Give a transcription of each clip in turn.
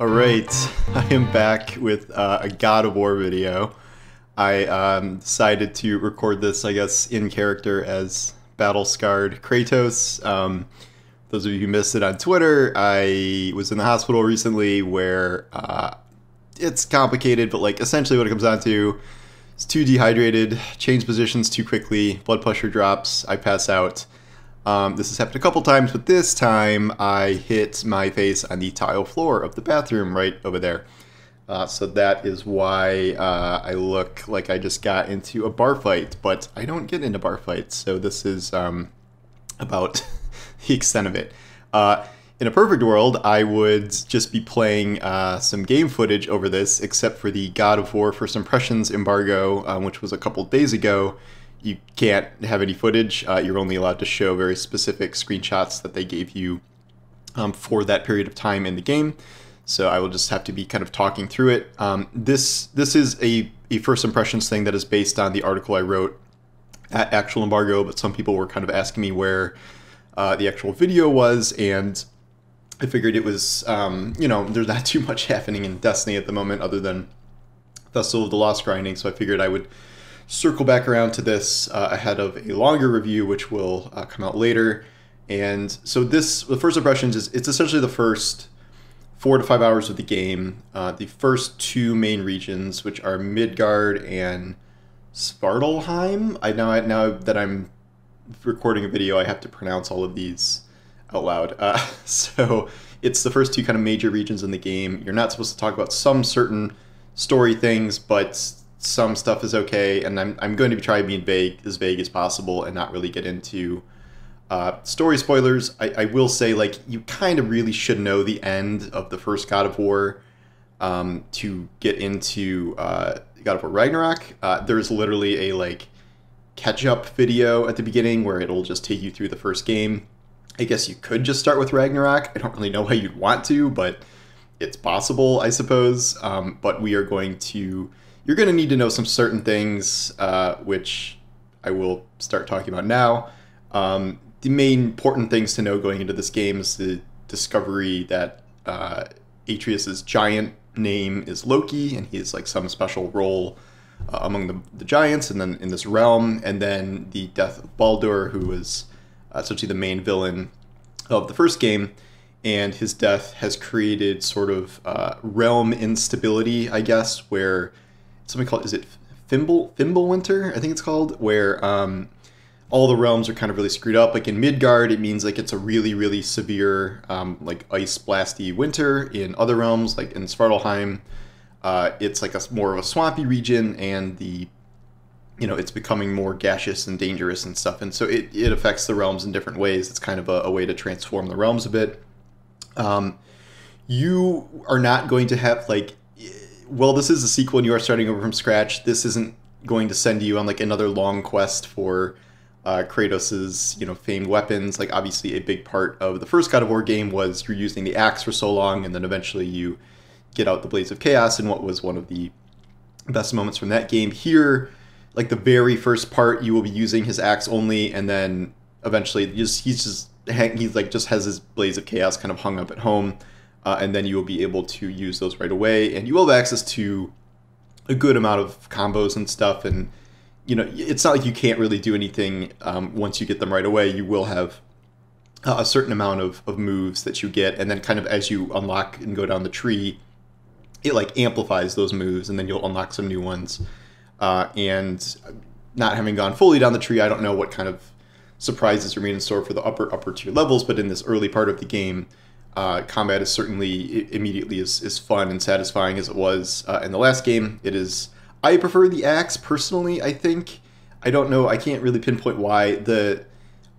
Alright, I am back with uh, a God of War video. I um, decided to record this, I guess, in character as battle scarred Kratos. Um, those of you who missed it on Twitter, I was in the hospital recently where uh, it's complicated, but like essentially what it comes down to is too dehydrated, change positions too quickly, blood pressure drops, I pass out. Um, this has happened a couple times, but this time I hit my face on the tile floor of the bathroom right over there. Uh, so that is why uh, I look like I just got into a bar fight, but I don't get into bar fights, so this is um, about the extent of it. Uh, in a perfect world, I would just be playing uh, some game footage over this, except for the God of War First Impressions embargo, um, which was a couple days ago you can't have any footage. Uh, you're only allowed to show very specific screenshots that they gave you um, for that period of time in the game. So I will just have to be kind of talking through it. Um, this this is a, a first impressions thing that is based on the article I wrote at Actual Embargo, but some people were kind of asking me where uh, the actual video was, and I figured it was, um, you know, there's not too much happening in Destiny at the moment other than Festival of the Lost grinding, so I figured I would circle back around to this uh, ahead of a longer review, which will uh, come out later. And so this, the first impressions is it's essentially the first four to five hours of the game. Uh, the first two main regions, which are Midgard and Svartalfheim. I now now that I'm recording a video, I have to pronounce all of these out loud. Uh, so it's the first two kind of major regions in the game. You're not supposed to talk about some certain story things, but some stuff is okay, and I'm, I'm going to be try being vague as vague as possible and not really get into uh, story spoilers. I, I will say like you kind of really should know the end of the first God of War um, to get into uh, God of War Ragnarok. Uh, there's literally a like catch up video at the beginning where it'll just take you through the first game. I guess you could just start with Ragnarok. I don't really know why you'd want to, but it's possible, I suppose. Um, but we are going to you're going to need to know some certain things, uh, which I will start talking about now. Um, the main important things to know going into this game is the discovery that uh, Atreus's giant name is Loki, and he has like some special role uh, among the, the giants, and then in this realm, and then the death of Baldur, who was uh, essentially the main villain of the first game, and his death has created sort of uh, realm instability, I guess, where something called is it Fimble Winter? I think it's called, where um, all the realms are kind of really screwed up. Like in Midgard, it means like it's a really really severe um, like ice blasty winter. In other realms, like in Svartalheim, uh, it's like a more of a swampy region, and the you know it's becoming more gaseous and dangerous and stuff. And so it, it affects the realms in different ways. It's kind of a, a way to transform the realms a bit. Um, you are not going to have like well, this is a sequel and you are starting over from scratch, this isn't going to send you on like another long quest for uh, Kratos's you know famed weapons. Like obviously a big part of the first God of War game was you're using the axe for so long, and then eventually you get out the Blades of Chaos, and what was one of the best moments from that game. Here, like the very first part, you will be using his axe only, and then eventually just he's just he's like just has his Blades of Chaos kind of hung up at home uh, and then you will be able to use those right away. And you will have access to a good amount of combos and stuff. And you know, it's not like you can't really do anything um, once you get them right away. You will have a certain amount of, of moves that you get, and then kind of as you unlock and go down the tree, it like amplifies those moves, and then you'll unlock some new ones. Uh, and not having gone fully down the tree, I don't know what kind of surprises remain in store for the upper upper tier levels, but in this early part of the game, uh, combat is certainly immediately as, as fun and satisfying as it was uh, in the last game. It is. I prefer the axe personally. I think. I don't know. I can't really pinpoint why. The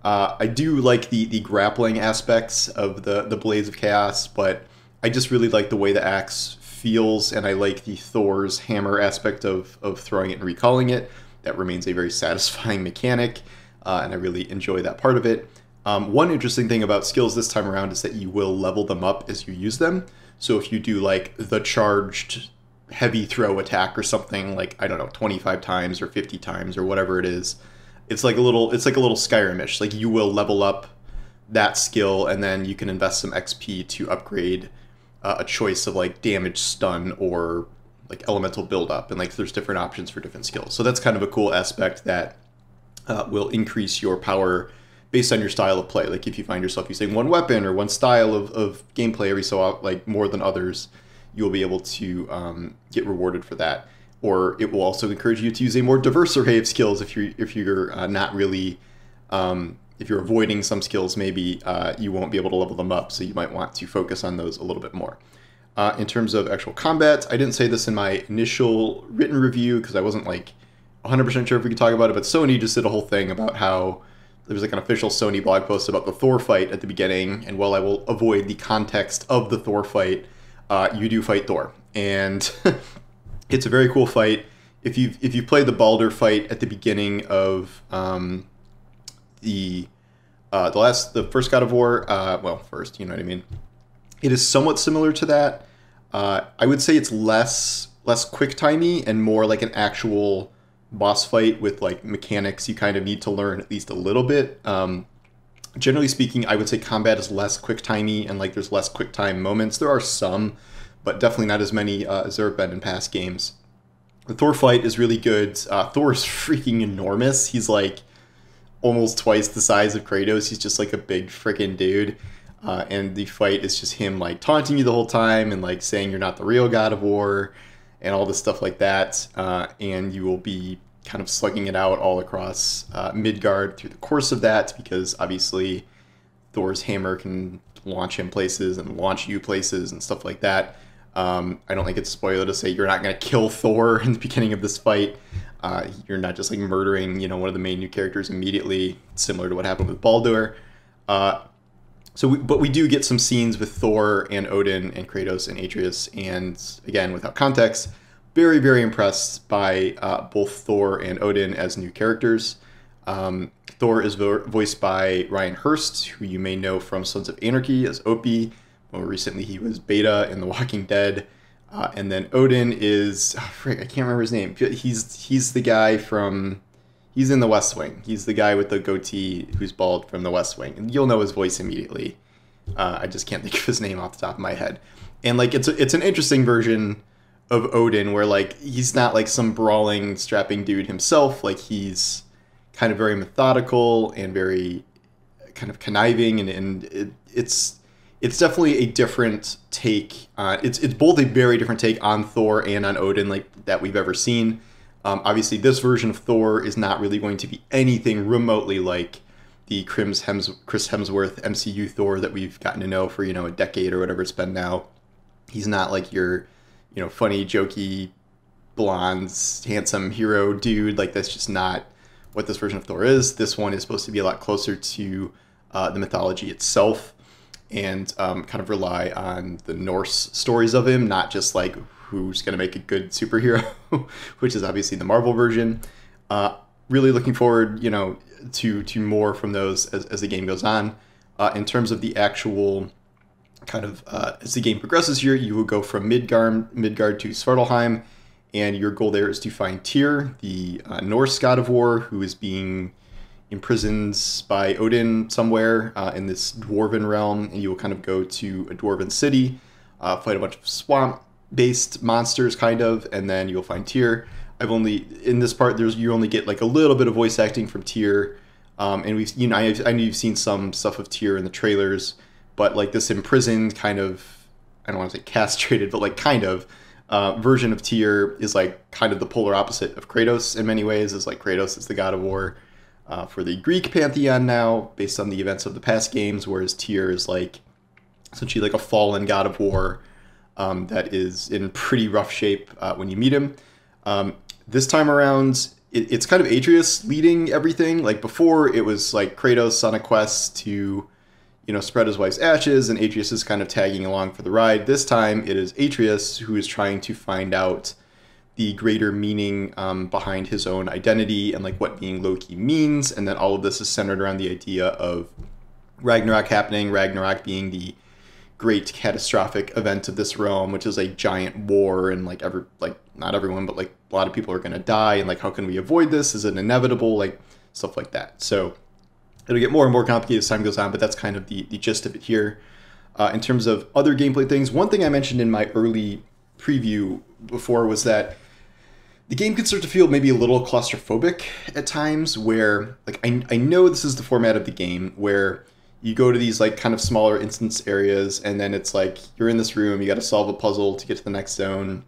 uh, I do like the the grappling aspects of the the blades of chaos, but I just really like the way the axe feels, and I like the Thor's hammer aspect of of throwing it and recalling it. That remains a very satisfying mechanic, uh, and I really enjoy that part of it. Um, one interesting thing about skills this time around is that you will level them up as you use them. So if you do like the charged heavy throw attack or something like I don't know 25 times or 50 times or whatever it is, it's like a little it's like a little Skyrimish. Like you will level up that skill and then you can invest some XP to upgrade uh, a choice of like damage, stun, or like elemental buildup, and like there's different options for different skills. So that's kind of a cool aspect that uh, will increase your power based on your style of play. Like if you find yourself using one weapon or one style of, of gameplay every so like more than others, you will be able to um, get rewarded for that. Or it will also encourage you to use a more diverse array of skills if you're if you're uh, not really um, if you're avoiding some skills, maybe uh, you won't be able to level them up. So you might want to focus on those a little bit more. Uh, in terms of actual combat, I didn't say this in my initial written review because I wasn't like 100% sure if we could talk about it, but Sony just did a whole thing about how there was like an official Sony blog post about the Thor fight at the beginning, and while I will avoid the context of the Thor fight, uh, you do fight Thor, and it's a very cool fight. If you if you played the Baldur fight at the beginning of um, the uh, the last the first God of War, uh, well, first, you know what I mean. It is somewhat similar to that. Uh, I would say it's less less quick timey and more like an actual boss fight with like mechanics you kind of need to learn at least a little bit. Um, generally speaking, I would say combat is less quick timey and like there's less quick time moments. There are some, but definitely not as many uh, as there have been in past games. The Thor fight is really good. Uh, Thor is freaking enormous. He's like almost twice the size of Kratos. He's just like a big freaking dude. Uh, and the fight is just him like taunting you the whole time and like saying you're not the real God of War and all this stuff like that. Uh, and you will be kind of slugging it out all across uh, Midgard through the course of that because obviously Thor's hammer can launch him places and launch you places and stuff like that. Um, I don't think it's a spoiler to say you're not going to kill Thor in the beginning of this fight. Uh, you're not just like murdering, you know, one of the main new characters immediately, similar to what happened with Baldur. Uh, so, we, but we do get some scenes with Thor and Odin and Kratos and Atreus, and again, without context, very, very impressed by uh, both Thor and Odin as new characters. Um, Thor is vo- voiced by Ryan Hurst, who you may know from Sons of Anarchy as Opie. More recently, he was Beta in The Walking Dead. Uh, and then Odin is oh, frick, I can't remember his name. He's he's the guy from he's in the West Wing. He's the guy with the goatee who's bald from the West Wing, and you'll know his voice immediately. Uh, I just can't think of his name off the top of my head. And like it's a, it's an interesting version of Odin where like he's not like some brawling strapping dude himself. Like he's kind of very methodical and very kind of conniving, and and it, it's it's definitely a different take. It's it's both a very different take on Thor and on Odin, like that we've ever seen. Um, obviously, this version of Thor is not really going to be anything remotely like the Chris, Hems- Chris Hemsworth MCU Thor that we've gotten to know for you know a decade or whatever it's been now. He's not like your, you know, funny, jokey, blonde, handsome hero dude. Like that's just not what this version of Thor is. This one is supposed to be a lot closer to uh, the mythology itself and um, kind of rely on the Norse stories of him, not just like who's going to make a good superhero, which is obviously the Marvel version. Uh, really looking forward, you know, to to more from those as, as the game goes on. Uh, in terms of the actual kind of uh, as the game progresses here, you will go from Midgard Midgard to Svartalheim, and your goal there is to find Tyr, the uh, Norse god of war, who is being imprisoned by Odin somewhere uh, in this dwarven realm, and you will kind of go to a dwarven city, uh, fight a bunch of swamp-based monsters, kind of, and then you'll find Tyr. I've only in this part there's you only get like a little bit of voice acting from Tyr, um, and we've you know I, I know you've seen some stuff of Tyr in the trailers, but like this imprisoned kind of I don't want to say castrated, but like kind of. Uh, version of Tyr is like kind of the polar opposite of Kratos in many ways. Is like Kratos is the god of war, uh, for the Greek pantheon now, based on the events of the past games, whereas Tyr is like essentially like a fallen god of war um, that is in pretty rough shape uh, when you meet him. Um, this time around, it, it's kind of Atreus leading everything. Like before, it was like Kratos on a quest to, you know, spread his wife's ashes, and Atreus is kind of tagging along for the ride. This time, it is Atreus who is trying to find out the greater meaning um, behind his own identity and like what being Loki means. And then all of this is centered around the idea of Ragnarok happening, Ragnarok being the great catastrophic event of this realm, which is a giant war and like every like not everyone, but like a lot of people are gonna die and like how can we avoid this? Is it inevitable? Like stuff like that. So it'll get more and more complicated as time goes on, but that's kind of the, the gist of it here. Uh, in terms of other gameplay things, one thing I mentioned in my early preview before was that the game can start to feel maybe a little claustrophobic at times where like I, I know this is the format of the game where you go to these like kind of smaller instance areas and then it's like you're in this room you got to solve a puzzle to get to the next zone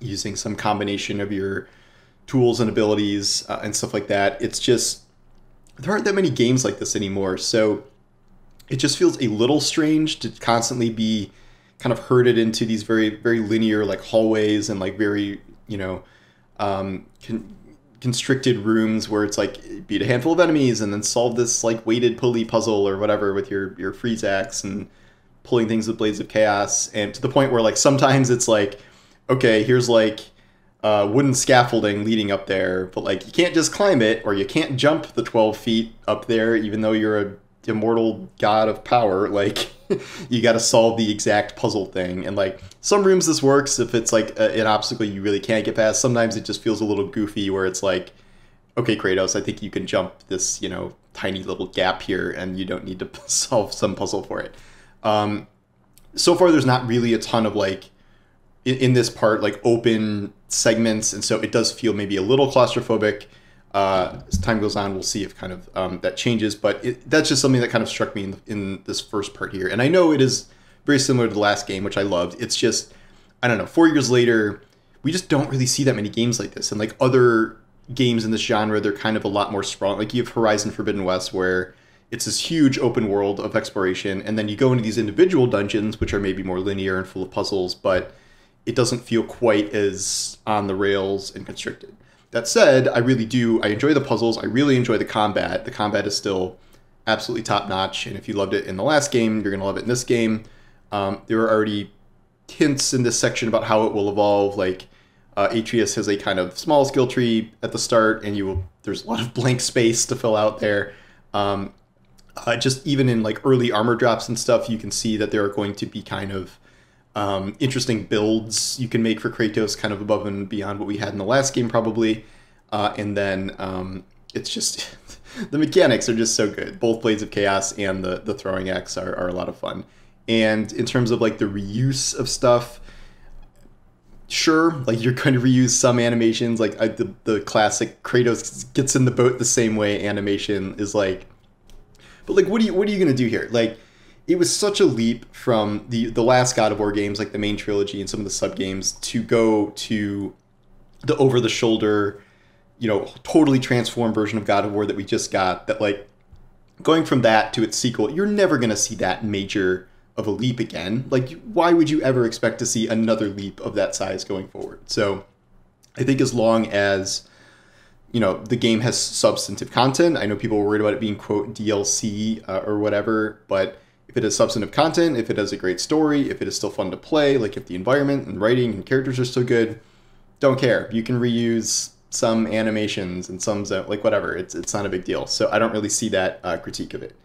using some combination of your tools and abilities uh, and stuff like that. It's just there aren't that many games like this anymore so it just feels a little strange to constantly be kind of herded into these very very linear like hallways and like very you know um, con- constricted rooms where it's like beat a handful of enemies and then solve this like weighted pulley puzzle or whatever with your your freeze axe and pulling things with blades of chaos and to the point where like sometimes it's like okay here's like uh, wooden scaffolding leading up there but like you can't just climb it or you can't jump the 12 feet up there even though you're a immortal god of power like you got to solve the exact puzzle thing. And like some rooms this works if it's like a, an obstacle you really can't get past. Sometimes it just feels a little goofy where it's like, okay, Kratos, I think you can jump this, you know, tiny little gap here and you don't need to solve some puzzle for it. Um, so far, there's not really a ton of like in, in this part like open segments, and so it does feel maybe a little claustrophobic. Uh, as time goes on, we'll see if kind of um, that changes. But it, that's just something that kind of struck me in, in this first part here. And I know it is very similar to the last game, which I loved. It's just, I don't know, four years later, we just don't really see that many games like this. And like other games in this genre, they're kind of a lot more sprawling. Like you have Horizon Forbidden West, where it's this huge open world of exploration, and then you go into these individual dungeons, which are maybe more linear and full of puzzles, but it doesn't feel quite as on the rails and constricted. That said, I really do. I enjoy the puzzles. I really enjoy the combat. The combat is still absolutely top notch. And if you loved it in the last game, you're going to love it in this game. Um, there are already hints in this section about how it will evolve. Like uh, Atreus has a kind of small skill tree at the start, and you will, there's a lot of blank space to fill out there. Um, uh, just even in like early armor drops and stuff, you can see that there are going to be kind of um, interesting builds you can make for Kratos, kind of above and beyond what we had in the last game, probably. Uh, and then um, it's just the mechanics are just so good. Both Blades of Chaos and the the throwing axe are, are a lot of fun. And in terms of like the reuse of stuff, sure, like you're going to reuse some animations. Like I, the the classic Kratos gets in the boat the same way animation is like, but like what are you what are you gonna do here? Like it was such a leap from the the last God of War games, like the main trilogy and some of the sub games, to go to the over the shoulder, you know, totally transformed version of God of War that we just got. That like going from that to its sequel, you're never gonna see that major of a leap again. Like, why would you ever expect to see another leap of that size going forward? So, I think as long as you know the game has substantive content, I know people were worried about it being quote DLC uh, or whatever, but if it has substantive content, if it has a great story, if it is still fun to play, like if the environment and writing and characters are still good, don't care. You can reuse some animations and some like whatever. It's it's not a big deal. So I don't really see that uh, critique of it.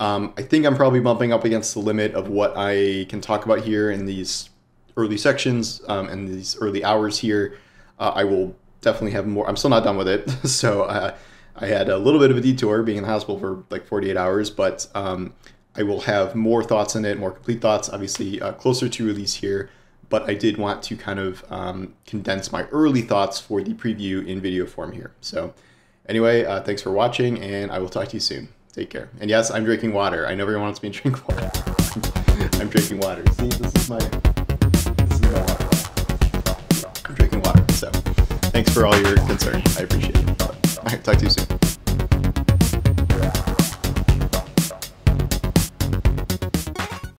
Um, I think I'm probably bumping up against the limit of what I can talk about here in these early sections um, and these early hours here. Uh, I will definitely have more. I'm still not done with it, so uh, I had a little bit of a detour being in the hospital for like 48 hours, but um, I will have more thoughts on it, more complete thoughts, obviously uh, closer to release here. But I did want to kind of um, condense my early thoughts for the preview in video form here. So, anyway, uh, thanks for watching, and I will talk to you soon. Take care. And yes, I'm drinking water. I know everyone wants me to drink water. I'm drinking water. See, this is my, this is my water. I'm drinking water. So, thanks for all your concern. I appreciate it. All right, talk to you soon.